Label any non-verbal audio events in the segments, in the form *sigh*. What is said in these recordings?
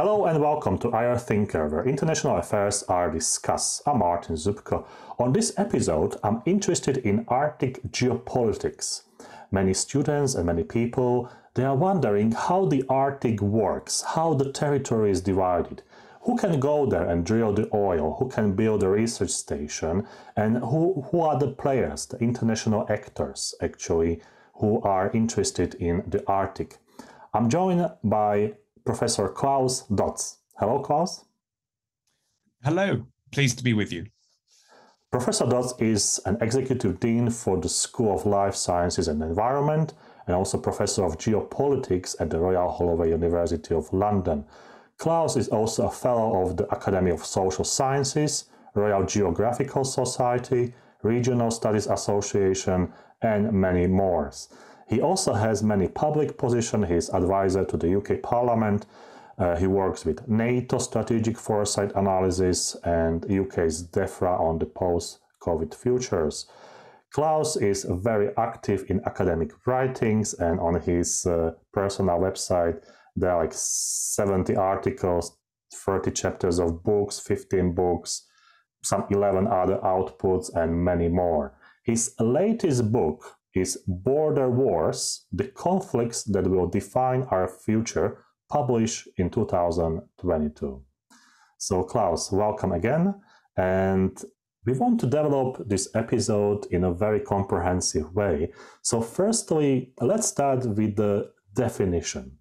Hello and welcome to IR Thinker, where international affairs are discussed. I'm Martin Zupko. On this episode, I'm interested in Arctic geopolitics. Many students and many people, they are wondering how the Arctic works, how the territory is divided, who can go there and drill the oil, who can build a research station, and who, who are the players, the international actors, actually, who are interested in the Arctic. I'm joined by Professor Klaus Dodds. Hello, Klaus. Hello, pleased to be with you. Professor Dodds is an executive dean for the School of Life Sciences and Environment and also professor of geopolitics at the Royal Holloway University of London. Klaus is also a fellow of the Academy of Social Sciences, Royal Geographical Society, Regional Studies Association, and many more. He also has many public positions. He is advisor to the UK Parliament. Uh, he works with NATO strategic foresight analysis and UK's DEFRA on the post-COVID futures. Klaus is very active in academic writings and on his uh, personal website there are like 70 articles, 30 chapters of books, 15 books, some 11 other outputs and many more. His latest book, is Border Wars The Conflicts That Will Define Our Future, published in 2022. So, Klaus, welcome again. And we want to develop this episode in a very comprehensive way. So, firstly, let's start with the definition.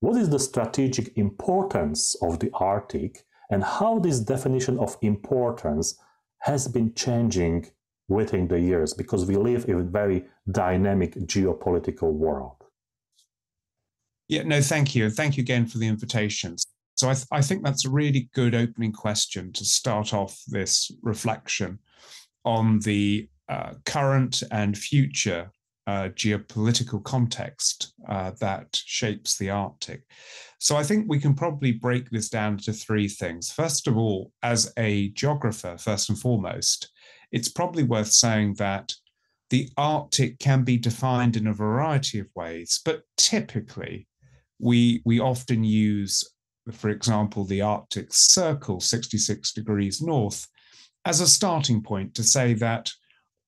What is the strategic importance of the Arctic, and how this definition of importance has been changing within the years because we live in a very dynamic geopolitical world. Yeah, no, thank you. Thank you again for the invitations. So I, th- I think that's a really good opening question to start off this reflection on the uh, current and future uh, geopolitical context uh, that shapes the Arctic. So I think we can probably break this down into three things. First of all, as a geographer, first and foremost, it's probably worth saying that the Arctic can be defined in a variety of ways, but typically we, we often use, for example, the Arctic Circle, 66 degrees north, as a starting point to say that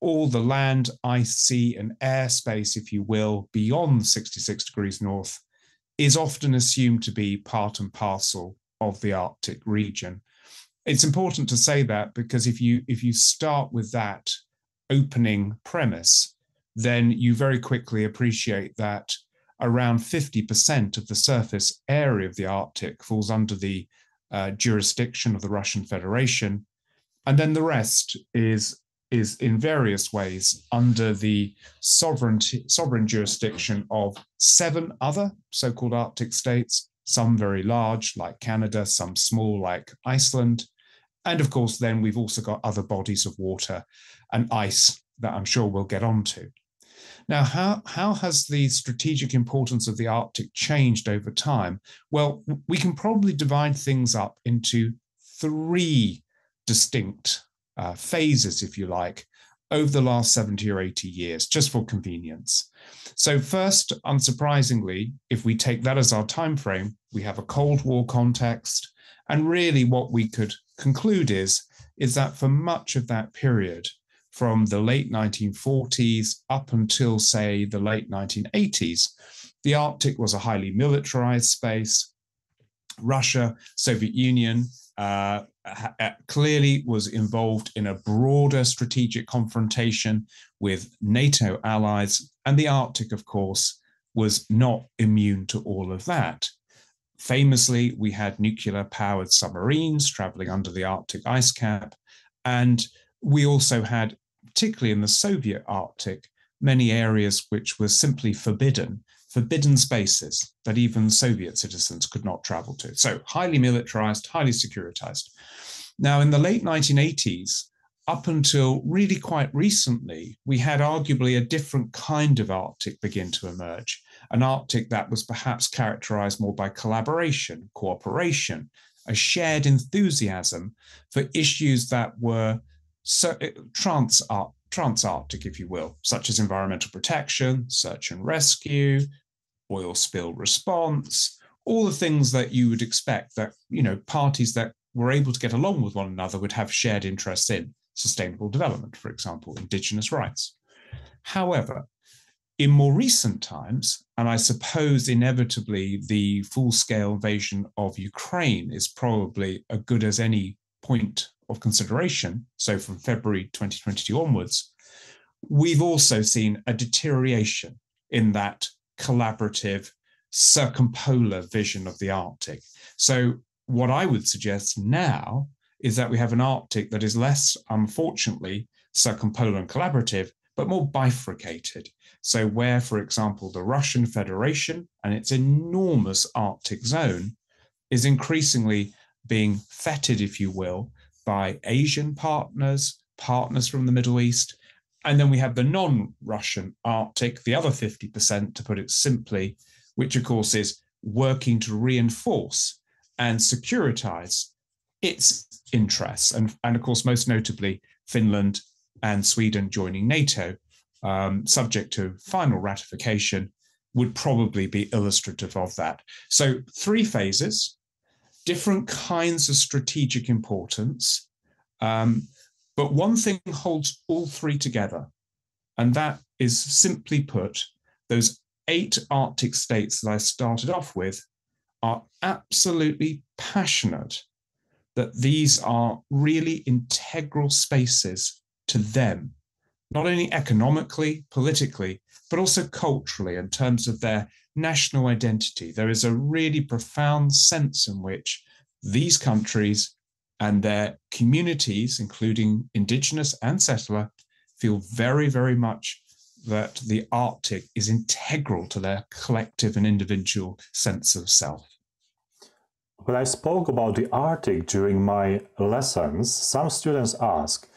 all the land, ice, sea, and air space, if you will, beyond 66 degrees north is often assumed to be part and parcel of the Arctic region it's important to say that because if you if you start with that opening premise then you very quickly appreciate that around 50% of the surface area of the arctic falls under the uh, jurisdiction of the russian federation. And then the rest is is in various ways under the sovereignty sovereign jurisdiction of seven other so-called arctic states some very large like canada some small like iceland and of course, then we've also got other bodies of water and ice that I'm sure we'll get onto. Now, how, how has the strategic importance of the Arctic changed over time? Well, we can probably divide things up into three distinct uh, phases, if you like, over the last 70 or 80 years, just for convenience. So, first, unsurprisingly, if we take that as our time frame, we have a Cold War context, and really what we could conclude is, is that for much of that period, from the late 1940s up until, say, the late 1980s, the Arctic was a highly militarized space. Russia, Soviet Union, uh, clearly was involved in a broader strategic confrontation with NATO allies. And the Arctic, of course, was not immune to all of that. Famously, we had nuclear powered submarines traveling under the Arctic ice cap. And we also had, particularly in the Soviet Arctic, many areas which were simply forbidden, forbidden spaces that even Soviet citizens could not travel to. So highly militarized, highly securitized. Now, in the late 1980s, up until really quite recently, we had arguably a different kind of Arctic begin to emerge an Arctic that was perhaps characterized more by collaboration, cooperation, a shared enthusiasm for issues that were eh, trans Arctic, if you will, such as environmental protection, search and rescue, oil spill response, all the things that you would expect that, you know, parties that were able to get along with one another would have shared interests in sustainable development, for example, indigenous rights. However, in more recent times, and I suppose inevitably the full scale invasion of Ukraine is probably as good as any point of consideration. So, from February 2022 onwards, we've also seen a deterioration in that collaborative circumpolar vision of the Arctic. So, what I would suggest now is that we have an Arctic that is less, unfortunately, circumpolar and collaborative, but more bifurcated. So, where, for example, the Russian Federation and its enormous Arctic zone is increasingly being feted, if you will, by Asian partners, partners from the Middle East. And then we have the non Russian Arctic, the other 50%, to put it simply, which of course is working to reinforce and securitize its interests. And, and of course, most notably, Finland and Sweden joining NATO, um, subject to final ratification, would probably be illustrative of that. So, three phases, different kinds of strategic importance. Um, but one thing holds all three together, and that is simply put, those eight Arctic states that I started off with are absolutely passionate that these are really integral spaces to them, not only economically, politically, but also culturally in terms of their national identity. There is a really profound sense in which these countries and their communities, including indigenous and settler, feel very, very much that the Arctic is integral to their collective and individual sense of self. When I spoke about the Arctic during my lessons, some students ask,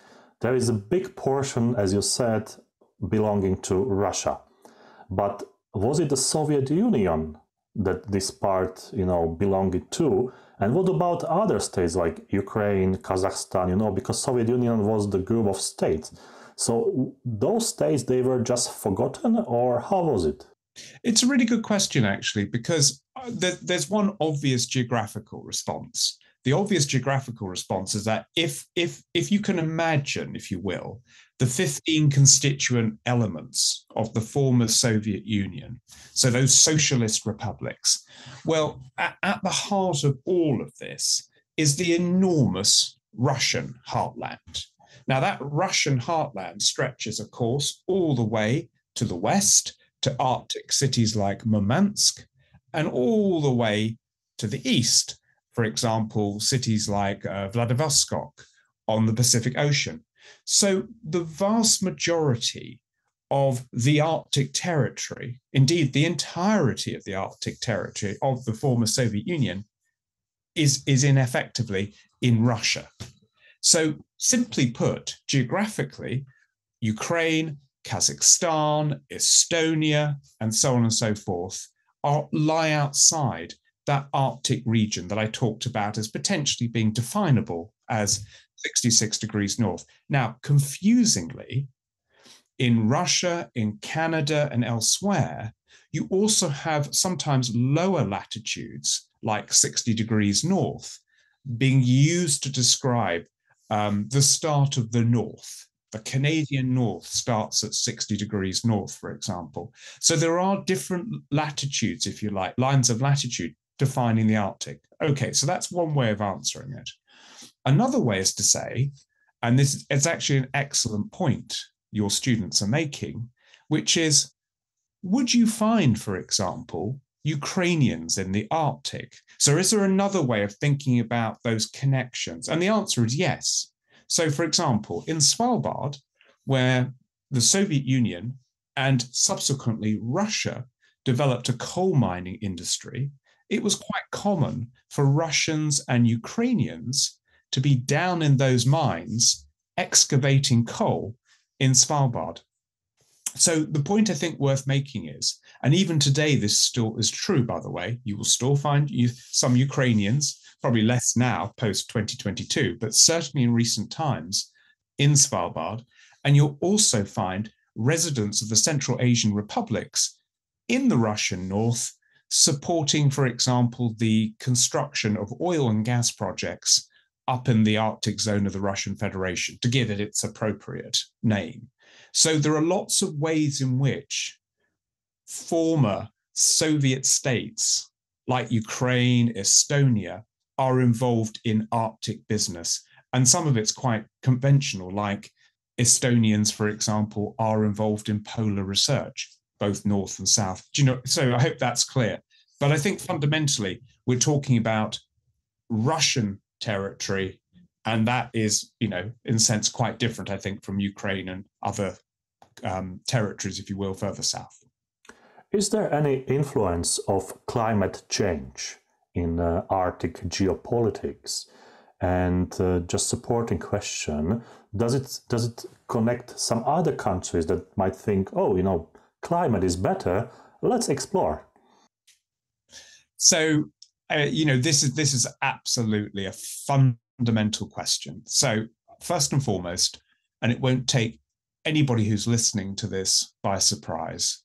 there is a big portion, as you said, belonging to Russia. But was it the Soviet Union that this part, you know, belonged to? And what about other states like Ukraine, Kazakhstan, you know, because Soviet Union was the group of states. So those states, they were just forgotten or how was it? It's a really good question, actually, because uh, there's one obvious geographical response the obvious geographical response is that if if if you can imagine, if you will, the 15 constituent elements of the former Soviet Union, so those socialist republics, well, at, at the heart of all of this is the enormous Russian heartland. Now, that Russian heartland stretches, of course, all the way to the west to Arctic cities like Murmansk and all the way to the east for example, cities like uh, Vladivostok on the Pacific Ocean. So the vast majority of the Arctic territory, indeed the entirety of the Arctic territory of the former Soviet Union, is, is ineffectively in Russia. So, simply put, geographically, Ukraine, Kazakhstan, Estonia, and so on and so forth are, lie outside that Arctic region that I talked about as potentially being definable as 66 degrees north. Now, confusingly, in Russia, in Canada, and elsewhere, you also have sometimes lower latitudes, like 60 degrees north, being used to describe um, the start of the north. The Canadian North starts at 60 degrees north, for example. So there are different latitudes, if you like, lines of latitude defining the Arctic. Okay, so that's one way of answering it. Another way is to say, and this is actually an excellent point your students are making, which is would you find, for example, Ukrainians in the Arctic? So, is there another way of thinking about those connections? And the answer is yes. So, for example, in Svalbard, where the Soviet Union and subsequently Russia developed a coal mining industry, it was quite common for Russians and Ukrainians to be down in those mines excavating coal in Svalbard. So the point I think worth making is, and even today this still is true, by the way, you will still find some Ukrainians, probably less now post 2022, but certainly in recent times in Svalbard. And you'll also find residents of the Central Asian republics in the Russian north supporting, for example, the construction of oil and gas projects up in the Arctic zone of the Russian Federation, to give it its appropriate name. So there are lots of ways in which former Soviet states like Ukraine, Estonia, are involved in Arctic business. And some of it's quite conventional, like Estonians, for example, are involved in polar research, both north and south. Do you know? So I hope that's clear. But I think fundamentally, we're talking about Russian territory, and that is, you know, in a sense, quite different, I think, from Ukraine and other um, territories, if you will, further south. Is there any influence of climate change in uh, Arctic geopolitics? And uh, just supporting question, does it does it connect some other countries that might think, oh, you know, climate is better, let's explore? So, uh, you know, this is this is absolutely a fundamental question. So, first and foremost, and it won't take anybody who's listening to this by surprise,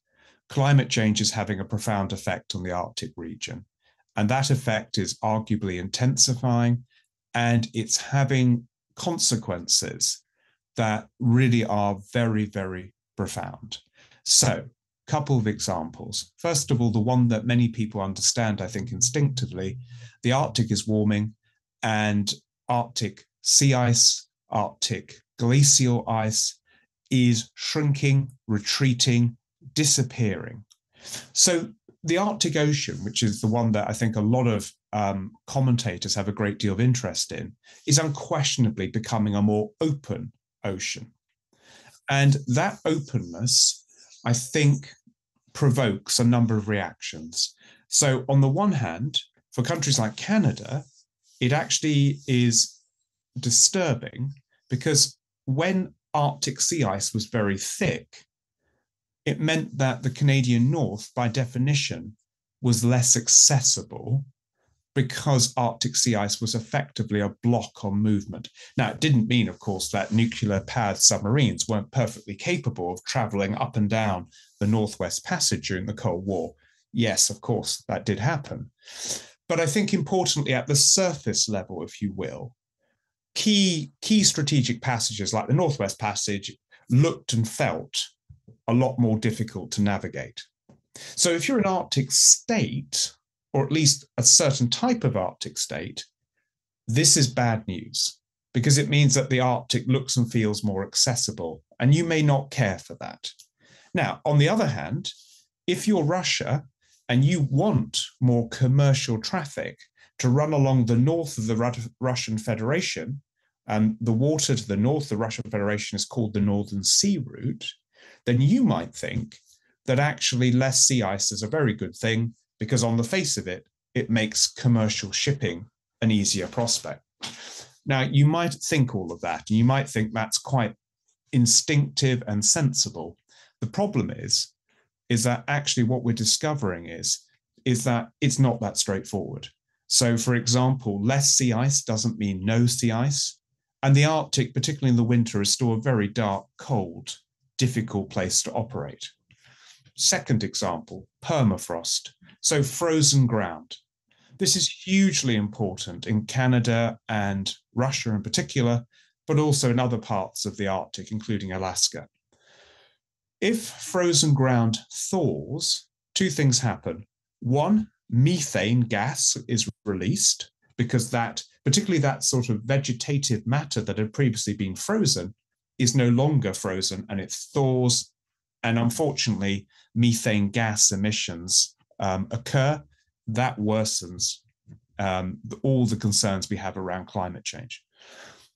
climate change is having a profound effect on the Arctic region. And that effect is arguably intensifying and it's having consequences that really are very, very profound. So, couple of examples. First of all, the one that many people understand, I think, instinctively the Arctic is warming, and Arctic sea ice, Arctic glacial ice is shrinking, retreating, disappearing. So the Arctic Ocean, which is the one that I think a lot of um, commentators have a great deal of interest in, is unquestionably becoming a more open ocean. And that openness, I think, provokes a number of reactions. So, on the one hand, for countries like Canada, it actually is disturbing because when Arctic sea ice was very thick, it meant that the Canadian North, by definition, was less accessible because Arctic sea ice was effectively a block on movement. Now, it didn't mean, of course, that nuclear powered submarines weren't perfectly capable of traveling up and down the Northwest Passage during the Cold War. Yes, of course, that did happen. But I think importantly, at the surface level, if you will, key, key strategic passages like the Northwest Passage looked and felt a lot more difficult to navigate. So if you're an Arctic state, or at least a certain type of Arctic state, this is bad news because it means that the Arctic looks and feels more accessible, and you may not care for that. Now, on the other hand, if you're Russia and you want more commercial traffic to run along the north of the Russian Federation, and the water to the north, of the Russian Federation is called the Northern Sea Route, then you might think that actually less sea ice is a very good thing because, on the face of it, it makes commercial shipping an easier prospect. Now, you might think all of that, and you might think that's quite instinctive and sensible. The problem is, is that actually what we're discovering is, is that it's not that straightforward. So, for example, less sea ice doesn't mean no sea ice. And the Arctic, particularly in the winter, is still a very dark, cold, difficult place to operate. Second example, permafrost. So frozen ground. This is hugely important in Canada and Russia in particular, but also in other parts of the Arctic, including Alaska. If frozen ground thaws, two things happen. One, methane gas is released because that, particularly that sort of vegetative matter that had previously been frozen, is no longer frozen and it thaws. And unfortunately, methane gas emissions um, occur. That worsens um, all the concerns we have around climate change.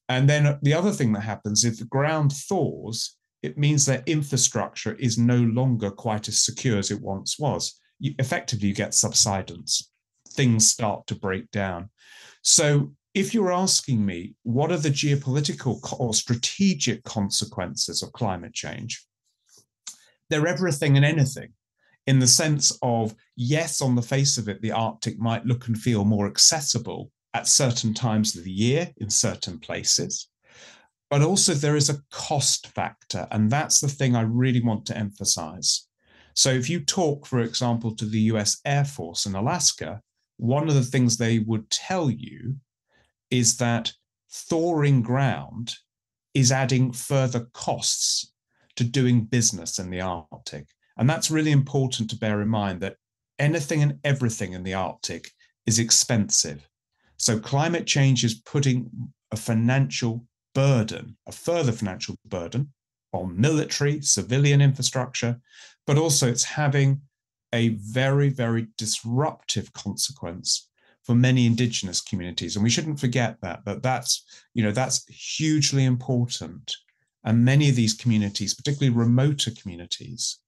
And then the other thing that happens if the ground thaws, it means that infrastructure is no longer quite as secure as it once was. You, effectively, you get subsidence. Things start to break down. So if you're asking me, what are the geopolitical or strategic consequences of climate change? They're everything and anything in the sense of, yes, on the face of it, the Arctic might look and feel more accessible at certain times of the year in certain places. But also, there is a cost factor. And that's the thing I really want to emphasize. So if you talk, for example, to the US Air Force in Alaska, one of the things they would tell you is that thawing ground is adding further costs to doing business in the Arctic. And that's really important to bear in mind that anything and everything in the Arctic is expensive. So climate change is putting a financial burden, a further financial burden on military, civilian infrastructure, but also it's having a very, very disruptive consequence for many indigenous communities. And we shouldn't forget that, that that's, you know, that's hugely important. And many of these communities, particularly remoter communities,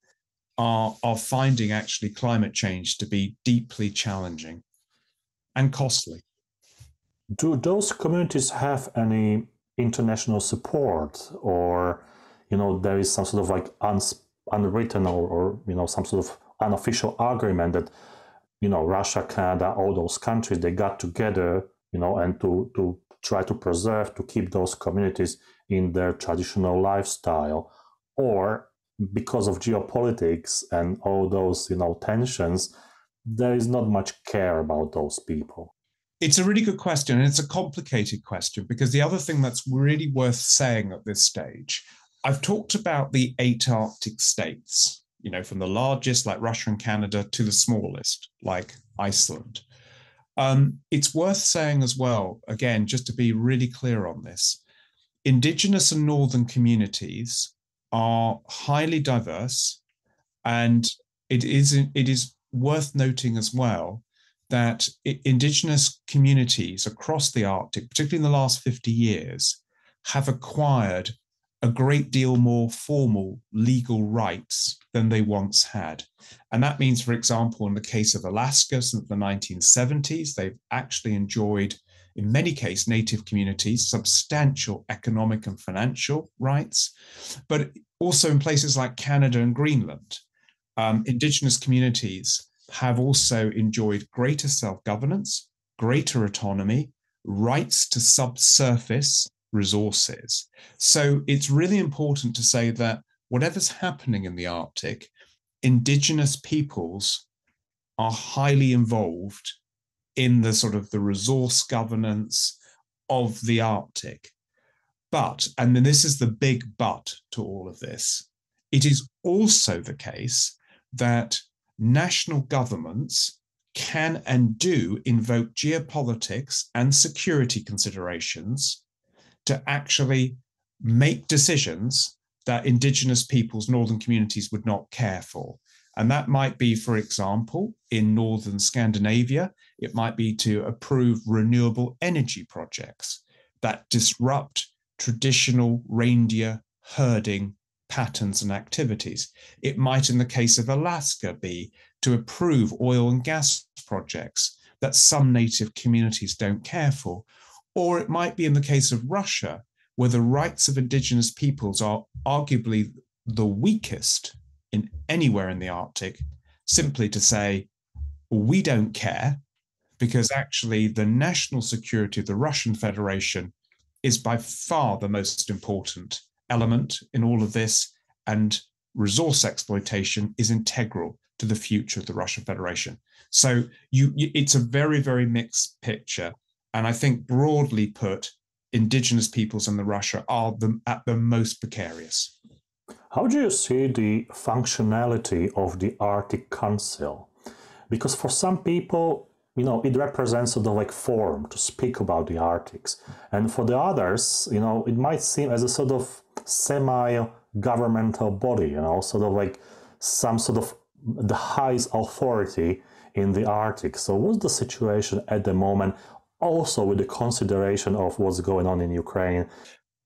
are, are finding actually climate change to be deeply challenging and costly. Do those communities have any international support or, you know, there is some sort of like uns- unwritten or, or, you know, some sort of unofficial agreement that, you know, Russia, Canada, all those countries, they got together, you know, and to, to try to preserve, to keep those communities in their traditional lifestyle? Or because of geopolitics and all those you know tensions there is not much care about those people. It's a really good question and it's a complicated question because the other thing that's really worth saying at this stage i've talked about the eight arctic states you know from the largest like russia and canada to the smallest like iceland. Um, it's worth saying as well again just to be really clear on this indigenous and northern communities are highly diverse, and it is it is worth noting as well that indigenous communities across the Arctic, particularly in the last 50 years, have acquired a great deal more formal legal rights than they once had. And that means, for example, in the case of Alaska since the 1970s, they've actually enjoyed in many cases, native communities, substantial economic and financial rights, but also in places like Canada and Greenland, um, indigenous communities have also enjoyed greater self governance, greater autonomy, rights to subsurface resources. So it's really important to say that whatever's happening in the Arctic, indigenous peoples are highly involved in the sort of the resource governance of the Arctic. But, and then this is the big but to all of this, it is also the case that national governments can and do invoke geopolitics and security considerations to actually make decisions that indigenous peoples, northern communities would not care for. And that might be, for example, in northern Scandinavia, it might be to approve renewable energy projects that disrupt traditional reindeer herding patterns and activities. It might, in the case of Alaska, be to approve oil and gas projects that some native communities don't care for. Or it might be in the case of Russia, where the rights of indigenous peoples are arguably the weakest in anywhere in the Arctic simply to say, we don't care, because actually the national security of the Russian Federation is by far the most important element in all of this, and resource exploitation is integral to the future of the Russian Federation. So you, it's a very, very mixed picture. And I think broadly put, indigenous peoples in the Russia are the, at the most precarious. How do you see the functionality of the Arctic Council? Because for some people, you know, it represents sort of like form to speak about the Arctics. And for the others, you know, it might seem as a sort of semi-governmental body, you know, sort of like some sort of the highest authority in the Arctic. So what's the situation at the moment, also with the consideration of what's going on in Ukraine?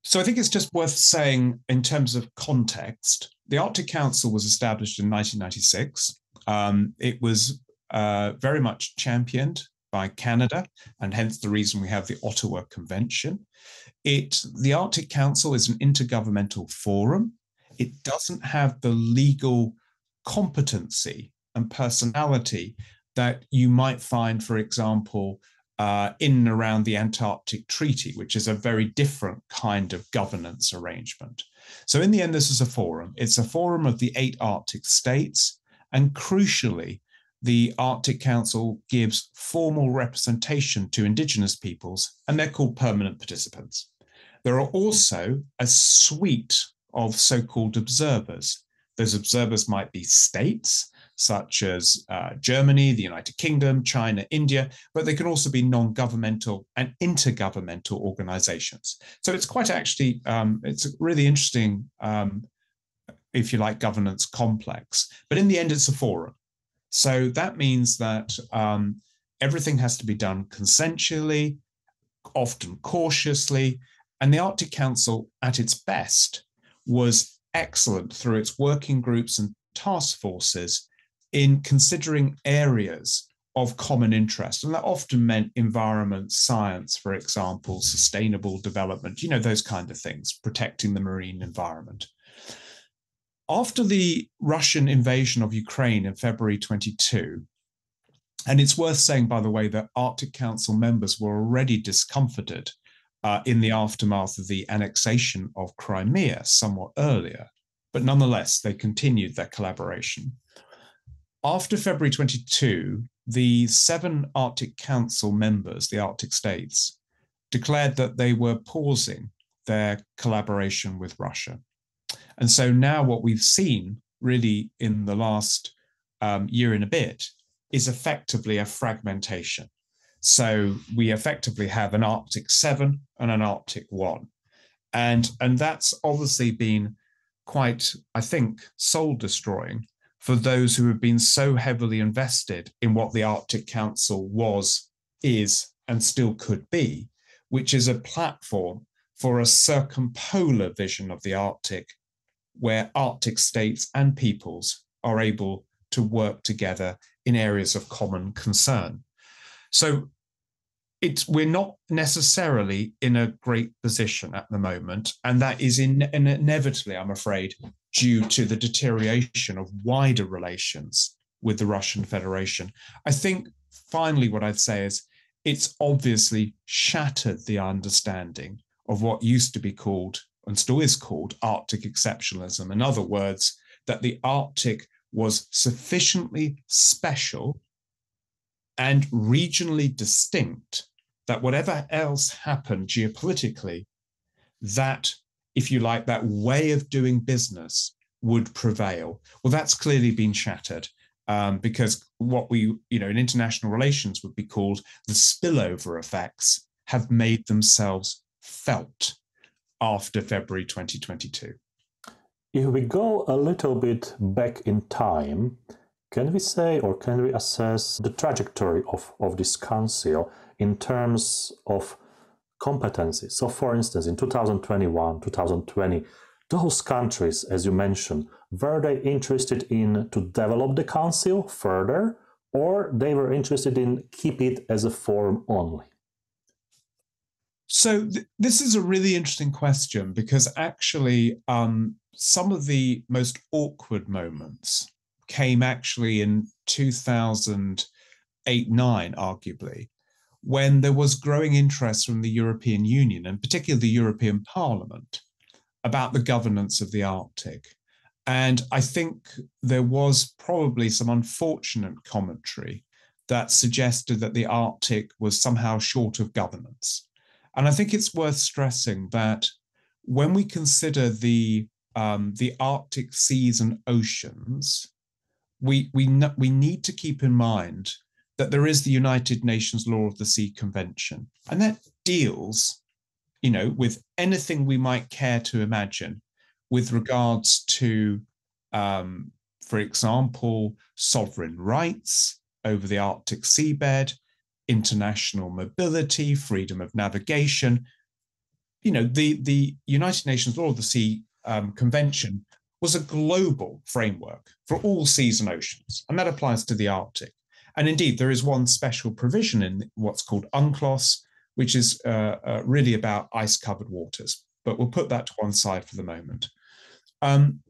So I think it's just worth saying, in terms of context, the Arctic Council was established in 1996. Um, it was uh, very much championed by Canada, and hence the reason we have the Ottawa Convention. It, the Arctic Council is an intergovernmental forum. It doesn't have the legal competency and personality that you might find, for example, uh, in and around the Antarctic Treaty, which is a very different kind of governance arrangement. So, in the end, this is a forum. It's a forum of the eight Arctic states, And crucially, the Arctic Council gives formal representation to Indigenous peoples, and they're called permanent participants. There are also a suite of so called observers. Those observers might be states, such as uh, Germany, the United Kingdom, China, India, but they can also be non governmental and intergovernmental organizations. So it's quite actually, um, it's really interesting, um, if you like, governance complex. But in the end, it's a forum. So that means that um, everything has to be done consensually, often cautiously. And the Arctic Council, at its best, was excellent through its working groups and task forces in considering areas of common interest. And that often meant environment, science, for example, sustainable development, you know, those kind of things, protecting the marine environment. After the Russian invasion of Ukraine in February 22, and it's worth saying, by the way, that Arctic Council members were already discomfited uh, in the aftermath of the annexation of Crimea somewhat earlier. But nonetheless, they continued their collaboration. After February 22, the seven Arctic Council members, the Arctic states, declared that they were pausing their collaboration with Russia. And so now what we've seen really in the last um, year and a bit is effectively a fragmentation. So we effectively have an Arctic 7 and an Arctic 1. And, and that's obviously been quite, I think, soul destroying for those who have been so heavily invested in what the Arctic Council was, is, and still could be, which is a platform for a circumpolar vision of the Arctic, where Arctic states and peoples are able to work together in areas of common concern. So it's we're not necessarily in a great position at the moment, and that is in, in inevitably, I'm afraid, due to the deterioration of wider relations with the Russian Federation. I think finally, what I'd say is it's obviously shattered the understanding of what used to be called and still is called Arctic exceptionalism. In other words, that the Arctic was sufficiently special and regionally distinct that whatever else happened geopolitically, that, if you like, that way of doing business would prevail. Well, that's clearly been shattered. Um, because what we, you know, in international relations would be called the spillover effects have made themselves felt after February 2022. If we go a little bit back in time, can we say or can we assess the trajectory of, of this council in terms of competencies? So, for instance, in 2021, 2020, those countries, as you mentioned, were they interested in to develop the council further, or they were interested in keep it as a forum only? So th- this is a really interesting question because actually, um, some of the most awkward moments came actually in 2008 9, arguably, when there was growing interest from the European Union and particularly the European Parliament about the governance of the Arctic. And I think there was probably some unfortunate commentary that suggested that the Arctic was somehow short of governance. And I think it's worth stressing that when we consider the um, the Arctic seas and oceans, we we we need to keep in mind that there is the United Nations Law of the Sea Convention, and that deals, you know, with anything we might care to imagine with regards to, um, for example, sovereign rights over the Arctic seabed, international mobility, freedom of navigation. You know, the the United Nations Law of the Sea um, Convention was a global framework for all seas and oceans, and that applies to the Arctic. And indeed, there is one special provision in what's called UNCLOS, which is uh, uh, really about ice covered waters. But we'll put that to one side for the moment. Um,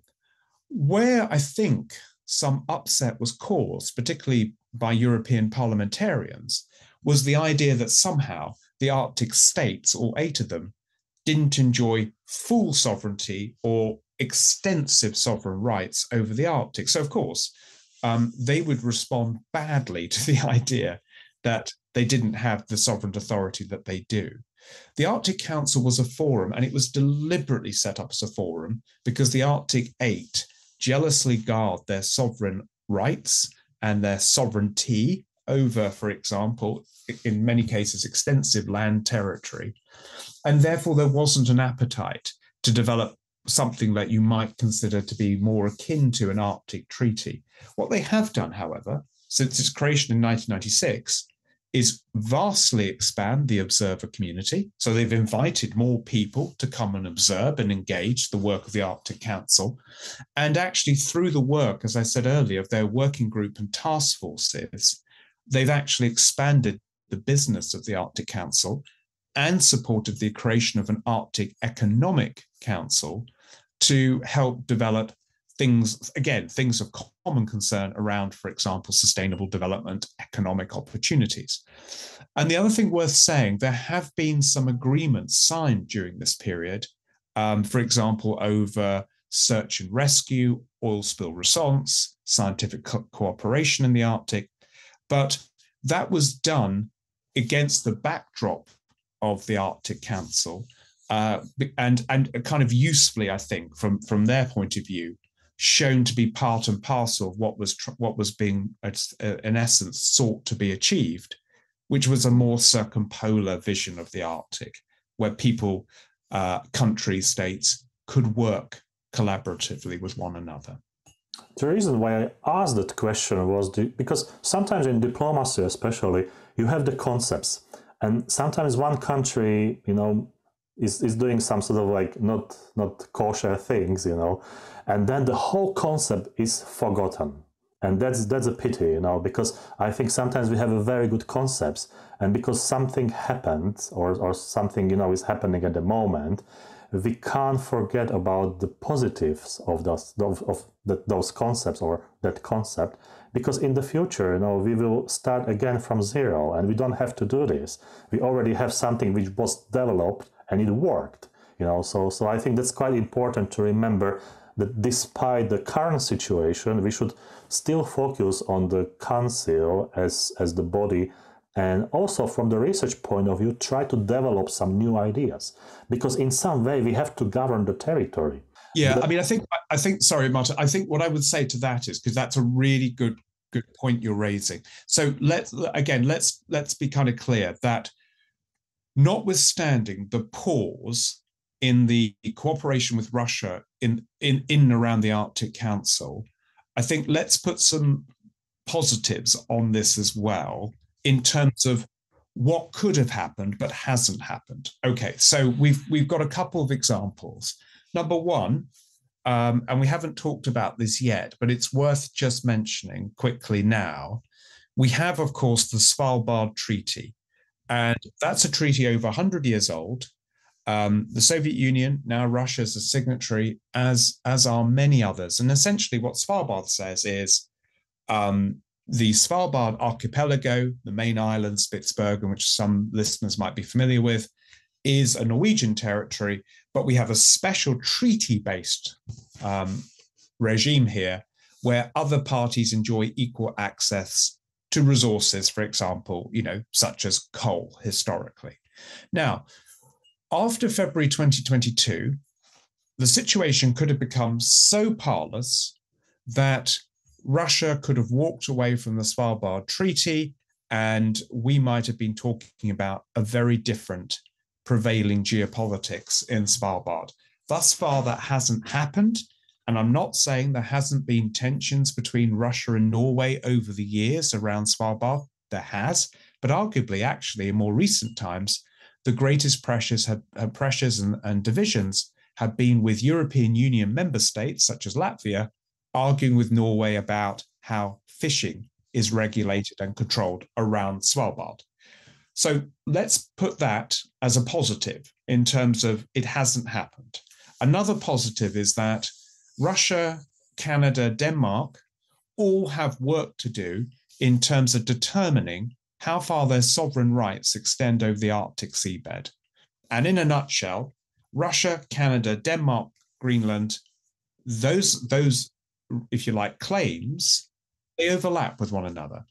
where I think some upset was caused, particularly by European parliamentarians, was the idea that somehow the Arctic states, all eight of them, didn't enjoy full sovereignty or extensive sovereign rights over the Arctic. So, of course, um, they would respond badly to the *laughs* idea that they didn't have the sovereign authority that they do. The Arctic Council was a forum, and it was deliberately set up as a forum because the Arctic Eight jealously guard their sovereign rights and their sovereignty over, for example, in many cases, extensive land territory. And therefore, there wasn't an appetite to develop something that you might consider to be more akin to an Arctic treaty. What they have done, however, since its creation in 1996, is vastly expand the observer community. So they've invited more people to come and observe and engage the work of the Arctic Council. And actually, through the work, as I said earlier, of their working group and task forces, they've actually expanded the business of the Arctic Council and supported the creation of an Arctic Economic Council to help develop things, again, things of common concern around, for example, sustainable development, economic opportunities. And the other thing worth saying, there have been some agreements signed during this period, um, for example, over search and rescue, oil spill response, scientific co- cooperation in the Arctic. But that was done against the backdrop of the Arctic Council. Uh, and and kind of usefully, I think, from from their point of view, shown to be part and parcel of what was tr- what was being, uh, in essence, sought to be achieved, which was a more circumpolar vision of the Arctic, where people, uh, countries, states could work collaboratively with one another. The reason why I asked that question was the, because sometimes in diplomacy, especially, you have the concepts, and sometimes one country, you know, is, is doing some sort of like not not kosher things, you know, and then the whole concept is forgotten. And that's that's a pity you know because i think sometimes we have a very good concepts and because something happened or, or something you know is happening at the moment we can't forget about the positives of those of, of the, those concepts or that concept because in the future you know we will start again from zero and we don't have to do this. We already have something which was developed and it worked you know so so i think that's quite important to remember that despite the current situation, we should still focus on the council as, as the body and also from the research point of view try to develop some new ideas. Because in some way we have to govern the territory. Yeah i mean i think i think sorry martin i think what i would say to that is because that's a really good good point you're raising. So let's again let's let's be kind of clear that notwithstanding the pause in the cooperation with Russia in, in, in and around the Arctic Council, I think let's put some positives on this as well in terms of what could have happened but hasn't happened. Okay, so we've we've got a couple of examples. Number one, um, and we haven't talked about this yet, but it's worth just mentioning quickly now. We have, of course, the Svalbard Treaty, and that's a treaty over 100 years old. Um, the Soviet Union, now Russia, is a signatory, as, as are many others. And essentially, what Svalbard says is um, the Svalbard archipelago, the main island, Spitsbergen, which some listeners might be familiar with, is a Norwegian territory, but we have a special treaty based um, regime here where other parties enjoy equal access to resources, for example, you know, such as coal historically. Now, after February 2022, the situation could have become so parlous that Russia could have walked away from the Svalbard Treaty, and we might have been talking about a very different prevailing geopolitics in Svalbard. Thus far, that hasn't happened. And I'm not saying there hasn't been tensions between Russia and Norway over the years around Svalbard. There has. But arguably, actually, in more recent times, the greatest pressures have, uh, pressures and, and divisions have been with European Union member states such as Latvia arguing with Norway about how fishing is regulated and controlled around Svalbard. So let's put that as a positive in terms of it hasn't happened. Another positive is that Russia, Canada, Denmark all have work to do in terms of determining how far their sovereign rights extend over the Arctic seabed. And in a nutshell, Russia, Canada, Denmark, Greenland, those, those, if you like, claims they overlap with one another.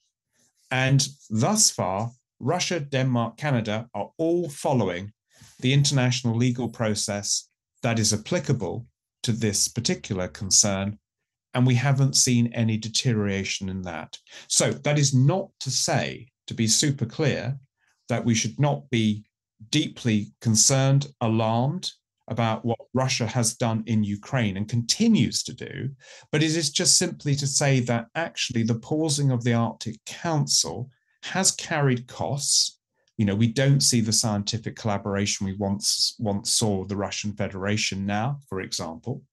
And thus far, Russia, Denmark, Canada are all following the international legal process that is applicable to this particular concern. And we haven't seen any deterioration in that. So, that is not to say, to be super clear, that we should not be deeply concerned, alarmed about what Russia has done in Ukraine and continues to do. But it is just simply to say that actually the pausing of the Arctic Council has carried costs. You know, we don't see the scientific collaboration we once once saw the Russian Federation now, for example.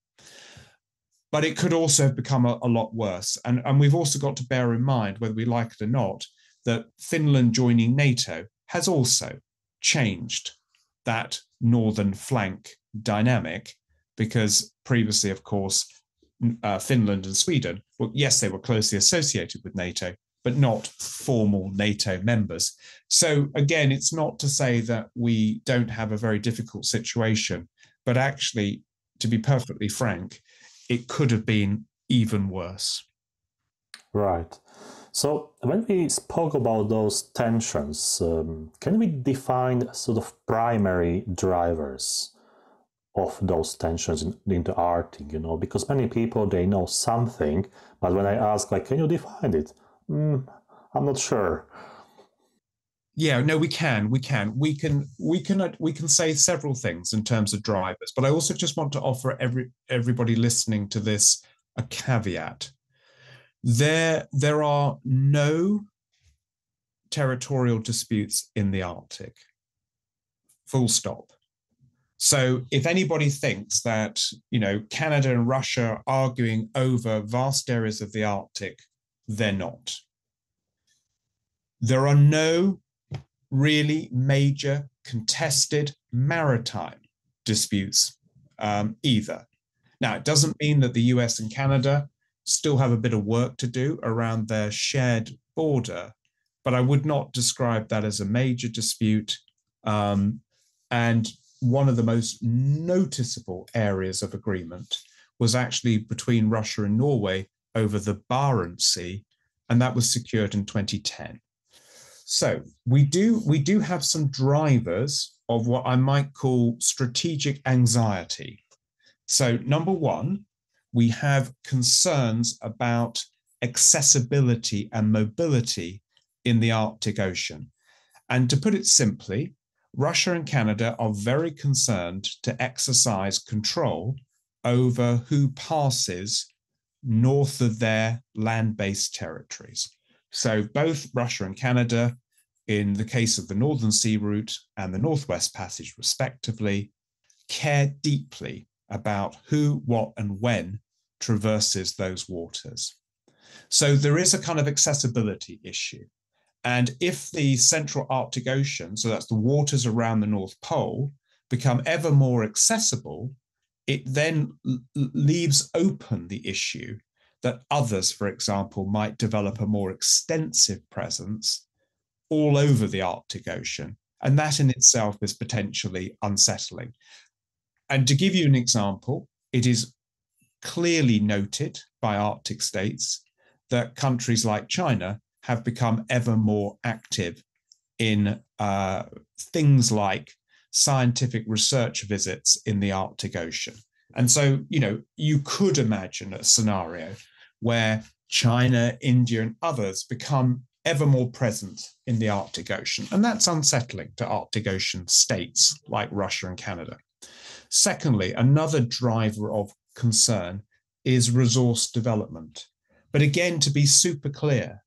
But it could also have become a, a lot worse. And, and we've also got to bear in mind, whether we like it or not, that Finland joining NATO has also changed that northern flank dynamic because previously, of course, uh, Finland and Sweden, well, yes, they were closely associated with NATO, but not formal NATO members. So, again, it's not to say that we don't have a very difficult situation, but actually, to be perfectly frank, it could have been even worse. Right. So, when we spoke about those tensions, um, can we define sort of primary drivers of those tensions in, in, the Arctic? You know, because many people they know something, but when I ask, like, can you define it? Mm, I'm not sure. Yeah, no, we can, we can, we can, we can, we can say several things in terms of drivers. But I also just want to offer every everybody listening to this a caveat there, there are no territorial disputes in the Arctic. Full stop. So if anybody thinks that, you know, Canada and Russia are arguing over vast areas of the Arctic, they're not. There are no really major contested maritime disputes um, either. Now, it doesn't mean that the US and Canada still have a bit of work to do around their shared border, but I would not describe that as a major dispute. Um, and one of the most noticeable areas of agreement was actually between Russia and Norway over the Barents Sea, and that was secured in 2010. So we do we do have some drivers of what I might call strategic anxiety. So number one, we have concerns about accessibility and mobility in the Arctic Ocean. And to put it simply, Russia and Canada are very concerned to exercise control over who passes north of their land based territories. So, both Russia and Canada, in the case of the Northern Sea Route and the Northwest Passage, respectively, care deeply about who, what, and when traverses those waters. So there is a kind of accessibility issue. And if the central Arctic Ocean, so that's the waters around the North Pole, become ever more accessible, it then leaves open the issue that others, for example, might develop a more extensive presence all over the Arctic Ocean. And that in itself is potentially unsettling. And to give you an example, it is clearly noted by Arctic states that countries like China have become ever more active in uh, things like scientific research visits in the Arctic Ocean. And so, you know, you could imagine a scenario where China, India, and others become ever more present in the Arctic Ocean. And that's unsettling to Arctic Ocean states like Russia and Canada. Secondly, another driver of concern is resource development. But again, to be super clear,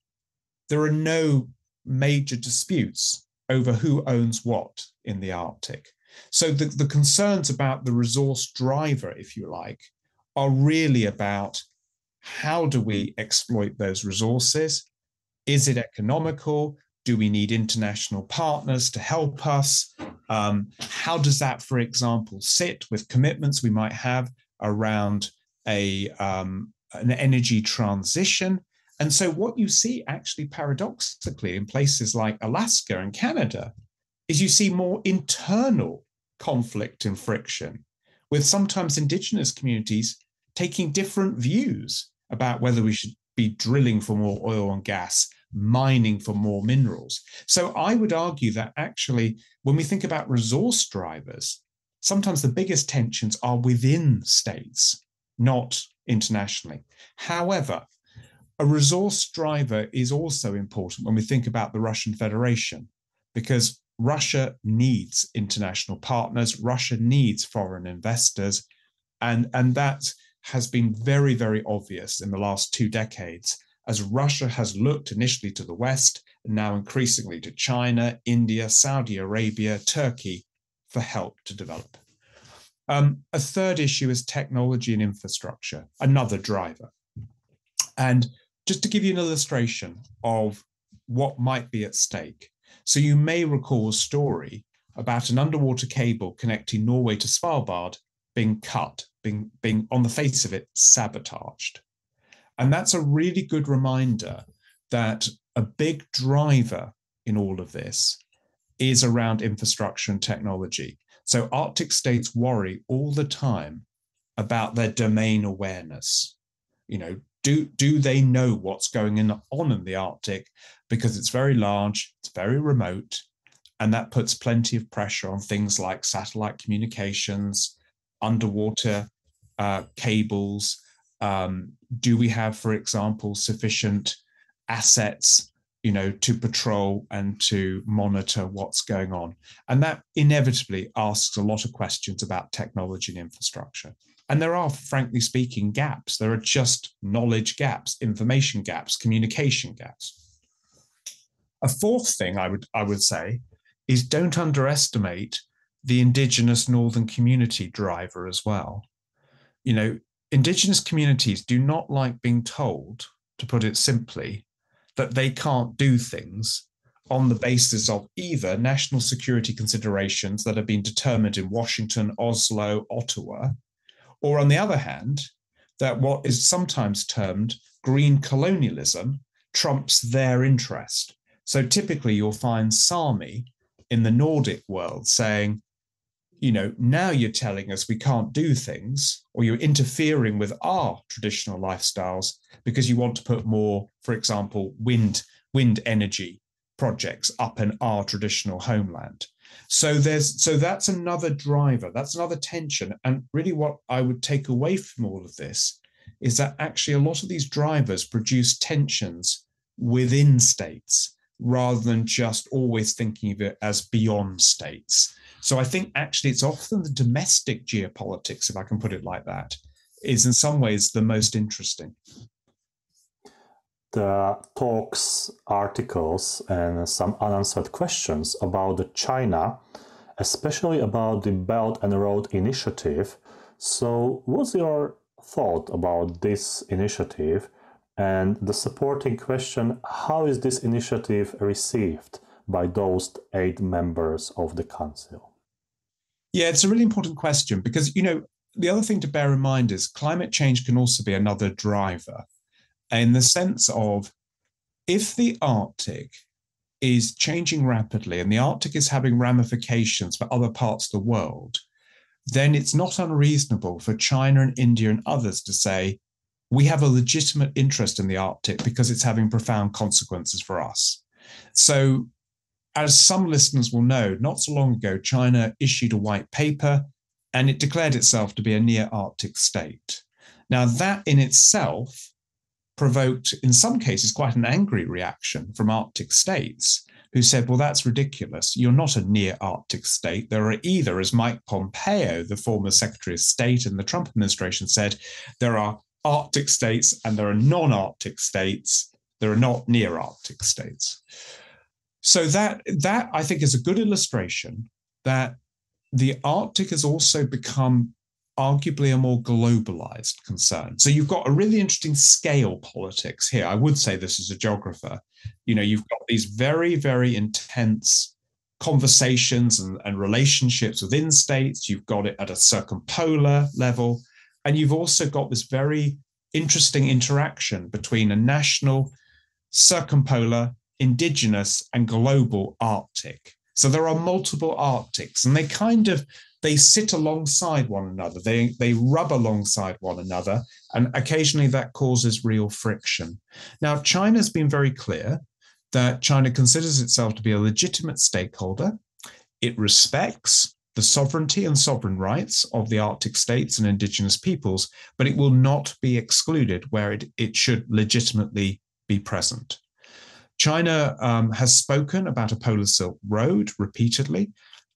there are no major disputes over who owns what in the Arctic. So the, the concerns about the resource driver, if you like, are really about how do we exploit those resources? Is it economical? Do we need international partners to help us? Um, how does that, for example, sit with commitments we might have around a um, an energy transition. And so, what you see actually paradoxically in places like Alaska and Canada is you see more internal conflict and friction, with sometimes indigenous communities taking different views about whether we should be drilling for more oil and gas, mining for more minerals. So I would argue that actually, when we think about resource drivers, sometimes the biggest tensions are within states, not internationally. However, a resource driver is also important when we think about the Russian Federation, because Russia needs international partners, Russia needs foreign investors, and, and that has been very, very obvious in the last two decades as Russia has looked initially to the West and now increasingly to China, India, Saudi Arabia, Turkey for help to develop. Um, a third issue is technology and infrastructure, another driver. And just to give you an illustration of what might be at stake. So you may recall a story about an underwater cable connecting Norway to Svalbard being cut, being, being on the face of it, sabotaged. And that's a really good reminder that a big driver in all of this is around infrastructure and technology. So Arctic states worry all the time about their domain awareness. You know, do, do they know what's going on in the Arctic? Because it's very large, it's very remote, and that puts plenty of pressure on things like satellite communications, underwater uh, cables. Um, do we have, for example, sufficient assets you know, to patrol and to monitor what's going on. And that inevitably asks a lot of questions about technology and infrastructure. And there are, frankly speaking, gaps. There are just knowledge gaps, information gaps, communication gaps. A fourth thing I would I would say is don't underestimate the indigenous northern community driver as well. You know, indigenous communities do not like being told, to put it simply, that they can't do things on the basis of either national security considerations that have been determined in Washington, Oslo, Ottawa, or on the other hand, that what is sometimes termed green colonialism trumps their interest. So typically you'll find Sami in the Nordic world saying, you know, now you're telling us we can't do things, or you're interfering with our traditional lifestyles because you want to put more, for example, wind wind energy projects up in our traditional homeland. So there's so that's another driver, that's another tension. And really what I would take away from all of this is that actually a lot of these drivers produce tensions within states rather than just always thinking of it as beyond states. So I think actually it's often the domestic geopolitics, if I can put it like that, is in some ways the most interesting. The talks, articles, and some unanswered questions about China, especially about the Belt and Road Initiative. So, what's your thought about this initiative? And the supporting question how is this initiative received by those eight members of the Council? Yeah, it's a really important question because, you know, the other thing to bear in mind is climate change can also be another driver in the sense of if the Arctic is changing rapidly and the Arctic is having ramifications for other parts of the world, then it's not unreasonable for China and India and others to say, we have a legitimate interest in the Arctic because it's having profound consequences for us. So as some listeners will know, not so long ago, China issued a white paper and it declared itself to be a near Arctic state. Now, that in itself provoked, in some cases, quite an angry reaction from Arctic states who said, well, that's ridiculous. You're not a near Arctic state. There are either, as Mike Pompeo, the former Secretary of State in the Trump administration, said, there are Arctic states and there are non Arctic states. There are not near Arctic states. So that that I think is a good illustration that the Arctic has also become arguably a more globalized concern. So you've got a really interesting scale politics here. I would say this as a geographer. You know, you've got these very, very intense conversations and, and relationships within states. You've got it at a circumpolar level. And you've also got this very interesting interaction between a national, circumpolar, indigenous and global Arctic. So there are multiple Arctics, and they kind of they sit alongside one another. They they rub alongside one another, and occasionally that causes real friction. Now, China's been very clear that China considers itself to be a legitimate stakeholder. It respects the sovereignty and sovereign rights of the Arctic states and indigenous peoples, but it will not be excluded where it, it should legitimately be present. China um, has spoken about a polar silk road repeatedly,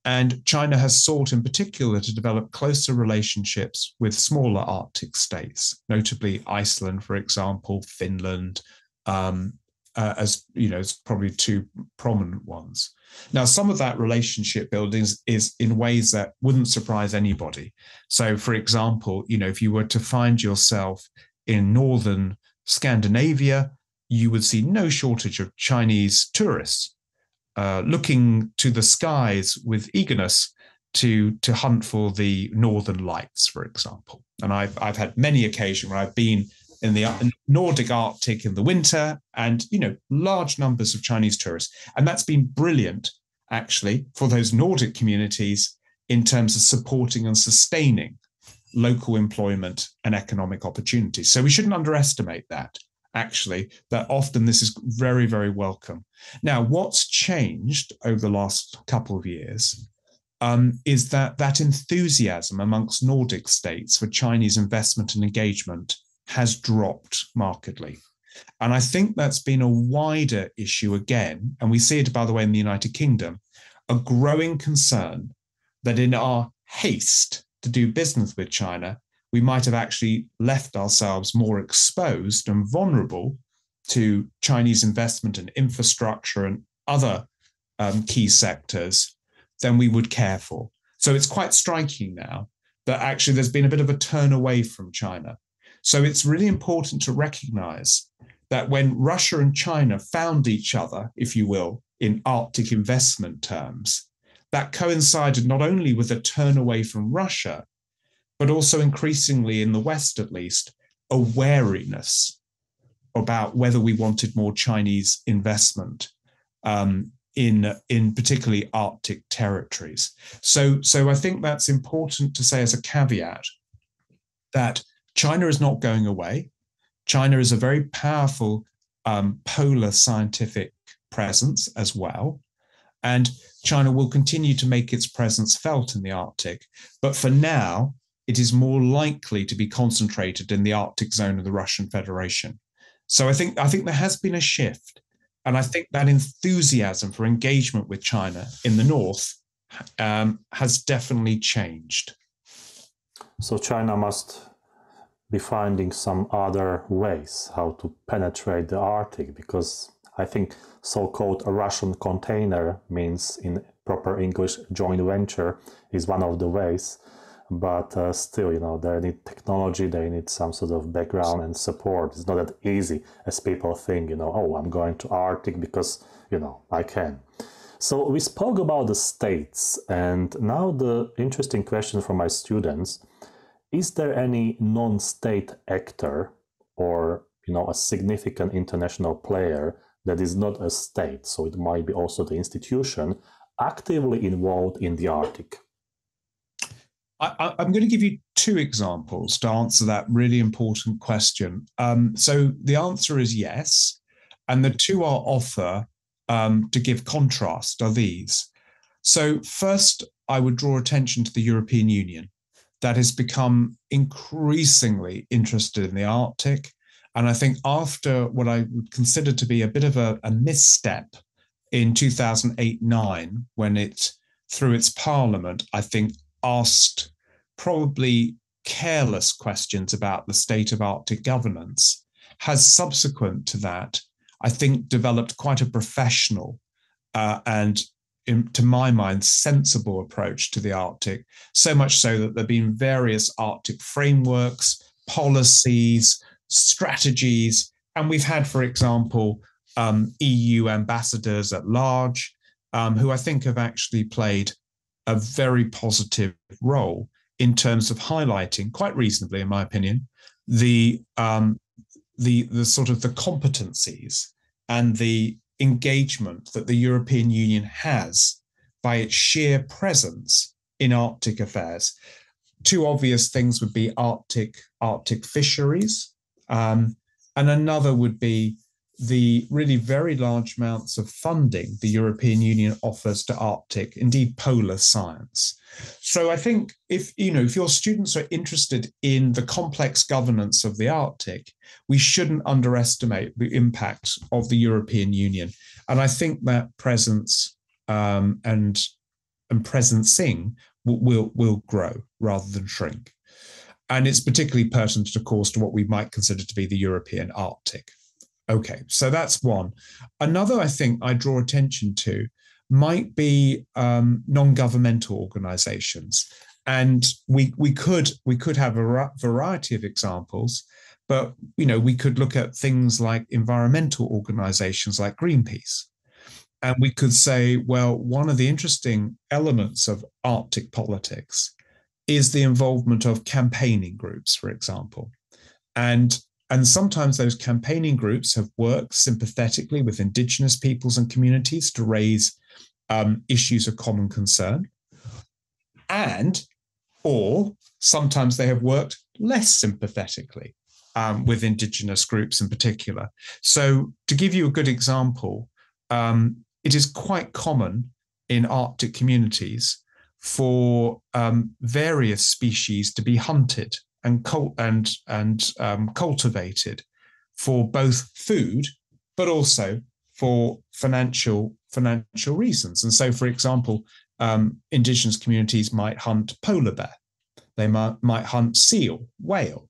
and China has sought in particular to develop closer relationships with smaller Arctic states, notably Iceland, for example, Finland, um, uh, as you know, as probably two prominent ones. Now, some of that relationship building is, is in ways that wouldn't surprise anybody. So, for example, you know, if you were to find yourself in northern Scandinavia, you would see no shortage of Chinese tourists uh, looking to the skies with eagerness to to hunt for the northern lights, for example. And I've I've had many occasions where I've been in the Nordic Arctic in the winter, and you know large numbers of Chinese tourists, and that's been brilliant actually for those Nordic communities in terms of supporting and sustaining local employment and economic opportunities. So we shouldn't underestimate that. Actually, that often this is very, very welcome. Now, what's changed over the last couple of years um, is that that enthusiasm amongst Nordic states for Chinese investment and engagement has dropped markedly. And I think that's been a wider issue again. And we see it, by the way, in the United Kingdom, a growing concern that in our haste to do business with China, we might have actually left ourselves more exposed and vulnerable to Chinese investment in infrastructure and other um, key sectors than we would care for. So it's quite striking now that actually there's been a bit of a turn away from China. So it's really important to recognize that when Russia and China found each other, if you will, in Arctic investment terms, that coincided not only with a turn away from Russia, but also increasingly in the West at least, a wariness about whether we wanted more Chinese investment um, in in particularly Arctic territories. So so I think that's important to say as a caveat that China is not going away. China is a very powerful um, polar scientific presence as well. And China will continue to make its presence felt in the Arctic. But for now, it is more likely to be concentrated in the Arctic zone of the Russian Federation. So I think I think there has been a shift. And I think that enthusiasm for engagement with China in the north um, has definitely changed. So China must be finding some other ways how to penetrate the Arctic because I think so-called a Russian container means in proper English joint venture is one of the ways but uh, still you know they need technology they need some sort of background and support. It's not that easy as people think you know oh i'm going to arctic because you know i can. So we spoke about the states and now the interesting question for my students is there any non-state actor or you know a significant international player that is not a state? So it might be also the institution actively involved in the arctic I, am going to give you two examples to answer that really important question. Um, so the answer is yes. And the two I'll offer um, to give contrast are these. So, first, I would draw attention to the European Union that has become increasingly interested in the Arctic. And I think after what I would consider to be a bit of a, a misstep in 2008 9, when it, through its parliament, I think asked probably careless questions about the state of Arctic governance, has subsequent to that, I think, developed quite a professional uh, and, in, to my mind, sensible approach to the Arctic. So much so that there have been various Arctic frameworks, policies, strategies, and we've had, for example, um, EU ambassadors at large, um, who I think have actually played a very positive role in terms of highlighting, quite reasonably, in my opinion, the um, the the sort of the competencies and the engagement that the European Union has by its sheer presence in Arctic affairs. Two obvious things would be Arctic Arctic fisheries, um, and another would be the really very large amounts of funding the European Union offers to Arctic, indeed polar science. So I think if you know if your students are interested in the complex governance of the Arctic, we shouldn't underestimate the impact of the European Union. And I think that presence um, and and presencing will, will will grow rather than shrink. And it's particularly pertinent, of course, to what we might consider to be the European Arctic. Okay, so that's one. Another, I think, I draw attention to might be um, non-governmental organisations, and we we could we could have a variety of examples, but you know we could look at things like environmental organisations like Greenpeace, and we could say, well, one of the interesting elements of Arctic politics is the involvement of campaigning groups, for example, and and sometimes those campaigning groups have worked sympathetically with Indigenous peoples and communities to raise um, issues of common concern. And, or sometimes they have worked less sympathetically um, with Indigenous groups in particular. So, to give you a good example, um, it is quite common in Arctic communities for um, various species to be hunted and cult and and um, cultivated for both food, but also for financial financial reasons. And so, for example, um, indigenous communities might hunt polar bear, they might, might hunt seal, whale,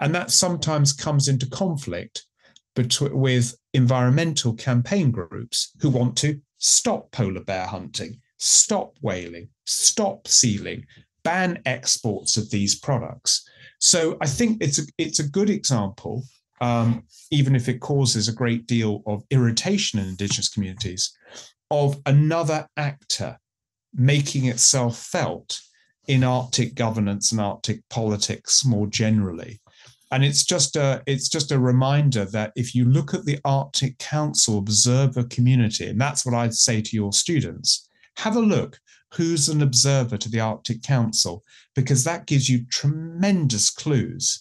and that sometimes comes into conflict between, with environmental campaign groups who want to stop polar bear hunting, stop whaling, stop sealing, ban exports of these products. So I think it's a, it's a good example, um, even if it causes a great deal of irritation in Indigenous communities, of another actor making itself felt in Arctic governance and Arctic politics more generally. And it's just a it's just a reminder that if you look at the Arctic Council observer community, and that's what I'd say to your students, have a look who's an observer to the Arctic Council, because that gives you tremendous clues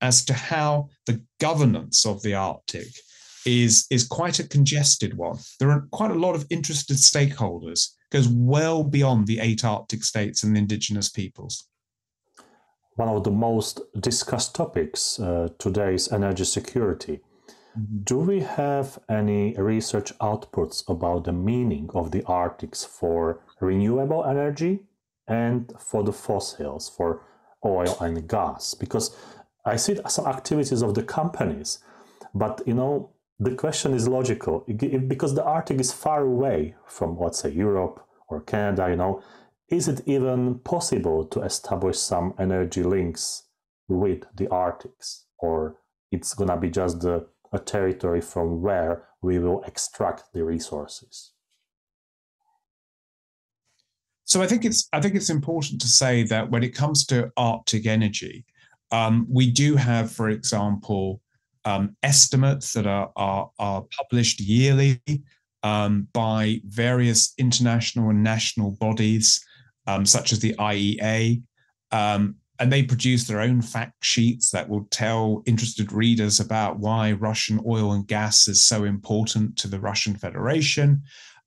as to how the governance of the Arctic is, is quite a congested one. There are quite a lot of interested stakeholders, goes well beyond the eight Arctic states and the indigenous peoples. One of the most discussed topics uh, today is energy security. Do we have any research outputs about the meaning of the Arctics for renewable energy and for the fossils, for oil and gas? Because I see some activities of the companies, but you know, the question is logical because the Arctic is far away from, let's say, Europe or Canada, you know, is it even possible to establish some energy links with the Arctics? Or it's gonna be just the a territory from where we will extract the resources. So I think it's I think it's important to say that when it comes to Arctic energy, um, we do have, for example, um, estimates that are, are, are published yearly um, by various international and national bodies, um, such as the IEA, um, and they produce their own fact sheets that will tell interested readers about why Russian oil and gas is so important to the Russian Federation.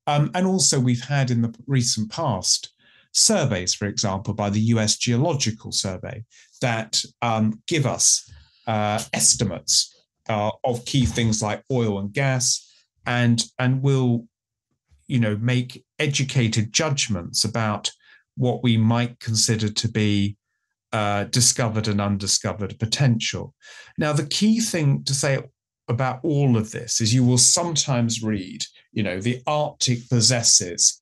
Um, and also, we've had in the recent past surveys, for example, by the US Geological Survey that um, give us uh, estimates uh, of key things like oil and gas, and and will, you know, make educated judgments about what we might consider to be uh, discovered and undiscovered potential. Now, the key thing to say about all of this is you will sometimes read, you know, the Arctic possesses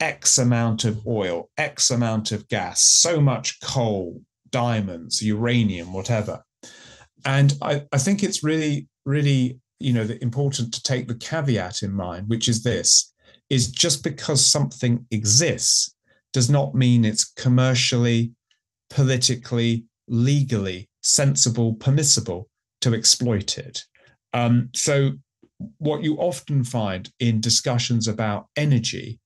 X amount of oil, X amount of gas, so much coal, diamonds, uranium, whatever. And I, I think it's really, really, you know, important to take the caveat in mind, which is this is just because something exists does not mean it's commercially politically, legally sensible, permissible to exploit it. Um, so, what you often find in discussions about energy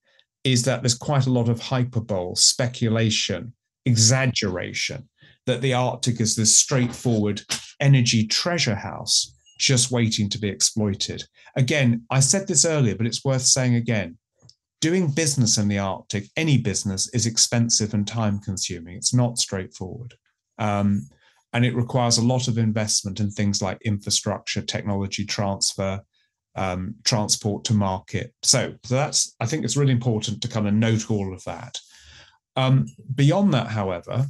is that there's quite a lot of hyperbole, speculation, exaggeration, that the Arctic is this straightforward energy treasure house just waiting to be exploited. Again, I said this earlier, but it's worth saying again. Doing business in the Arctic, any business, is expensive and time consuming. It's not straightforward. Um, and it requires a lot of investment in things like infrastructure, technology transfer, um, transport to market. So, so, that's, I think it's really important to kind of note all of that. Um, beyond that, however,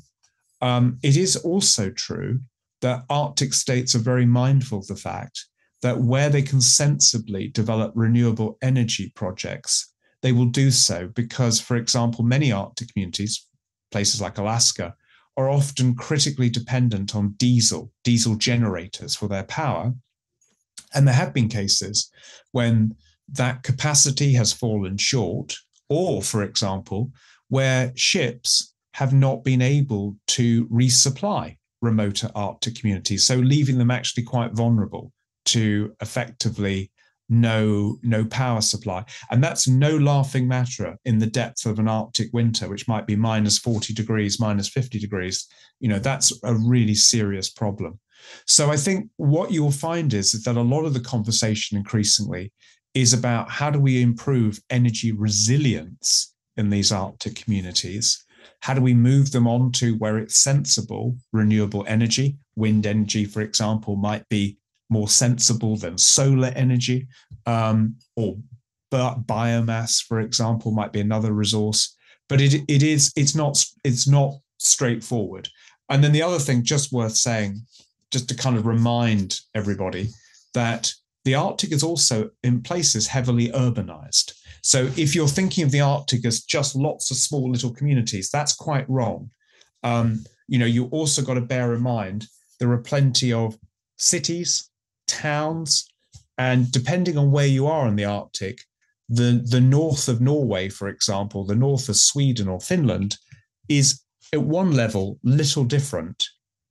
um, it is also true that Arctic states are very mindful of the fact that where they can sensibly develop renewable energy projects, they will do so because, for example, many Arctic communities, places like Alaska, are often critically dependent on diesel, diesel generators for their power. And there have been cases when that capacity has fallen short, or, for example, where ships have not been able to resupply remoter Arctic communities, so leaving them actually quite vulnerable to effectively no no power supply. And that's no laughing matter in the depth of an arctic winter which might be minus 40 degrees minus 50 degrees. You know that's a really serious problem. So i think what you'll find is that a lot of the conversation increasingly is about how do we improve energy resilience in these arctic communities? How do we move them on to where it's sensible renewable energy? Wind energy for example might be more sensible than solar energy, um, or biomass, for example, might be another resource. But it it is it's not it's not straightforward. And then the other thing, just worth saying, just to kind of remind everybody that the Arctic is also in places heavily urbanized. So if you're thinking of the Arctic as just lots of small little communities, that's quite wrong. Um, you know, you also got to bear in mind there are plenty of cities, towns, and depending on where you are in the Arctic, the, the north of Norway, for example, the north of Sweden or Finland, is at one level little different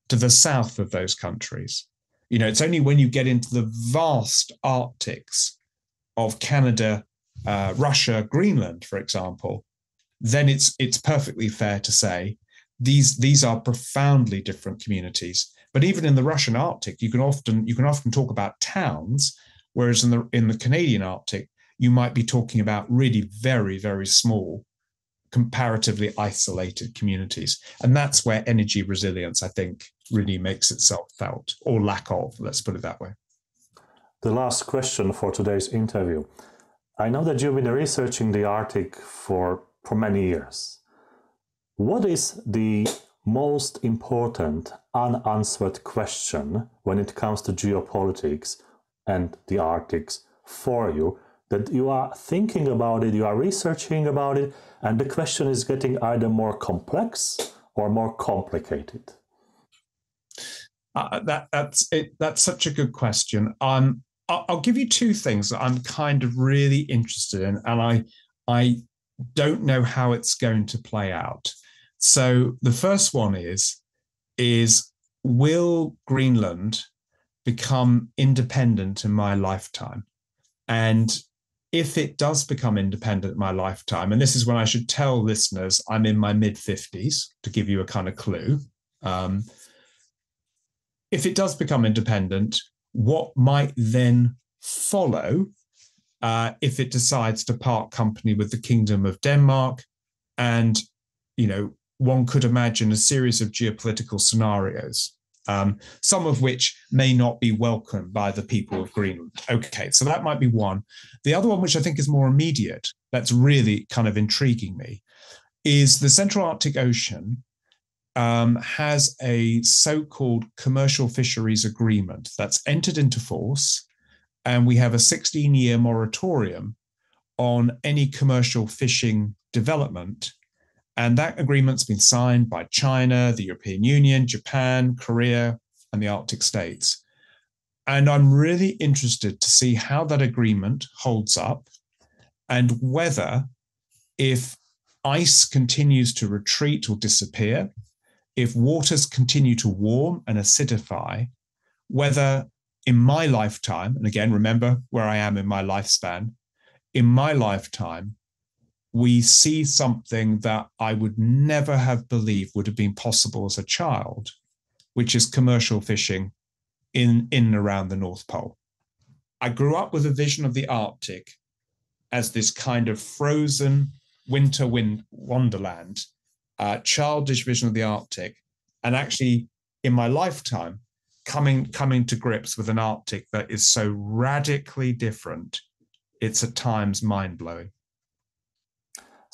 to the south of those countries. You know, it's only when you get into the vast Arctics of Canada, uh, Russia, Greenland, for example, then it's it's perfectly fair to say these these are profoundly different communities but even in the Russian Arctic, you can often you can often talk about towns, whereas in the in the Canadian Arctic, you might be talking about really very very small, comparatively isolated communities, and that's where energy resilience, I think, really makes itself felt, or lack of. Let's put it that way. The last question for today's interview. I know that you've been researching the Arctic for for many years. What is the most important unanswered question when it comes to geopolitics and the Arctic for you that you are thinking about it, you are researching about it, and the question is getting either more complex or more complicated? Uh, that that's it. That's such a good question. Um, I'll, I'll give you two things that I'm kind of really interested in, and I I don't know how it's going to play out. So the first one is is will Greenland become independent in my lifetime? And if it does become independent in my lifetime, and this is when I should tell listeners I'm in my mid 50s to give you a kind of clue. Um, if it does become independent, what might then follow uh, if it decides to part company with the Kingdom of Denmark and you know one could imagine a series of geopolitical scenarios, um, some of which may not be welcomed by the people of Greenland. Okay, so that might be one. The other one, which I think is more immediate, that's really kind of intriguing me, is the Central Arctic Ocean um, has a so called commercial fisheries agreement that's entered into force. And we have a 16 year moratorium on any commercial fishing development and that agreement's been signed by China, the European Union, Japan, Korea, and the Arctic states. And I'm really interested to see how that agreement holds up and whether, if ice continues to retreat or disappear, if waters continue to warm and acidify, whether in my lifetime, and again, remember where I am in my lifespan, in my lifetime, we see something that I would never have believed would have been possible as a child, which is commercial fishing in, in and around the North Pole. I grew up with a vision of the Arctic as this kind of frozen winter wind wonderland, uh, childish vision of the Arctic, and actually in my lifetime coming coming to grips with an Arctic that is so radically different, it's at times mind blowing.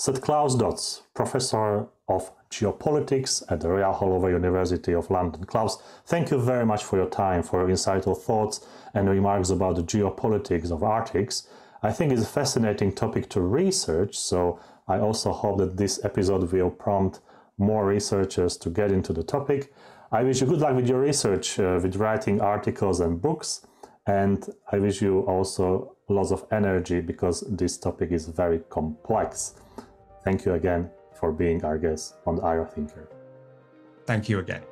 Said Klaus Dodds, professor of geopolitics at the Royal Holloway University of London. Klaus, thank you very much for your time, for your insightful thoughts and remarks about the geopolitics of Arctics. I think it's a fascinating topic to research, so I also hope that this episode will prompt more researchers to get into the topic. I wish you good luck with your research, uh, with writing articles and books, and I wish you also lots of energy because this topic is very complex. Thank you again for being our guest on the IR Thinker. Thank you again.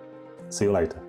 See you later.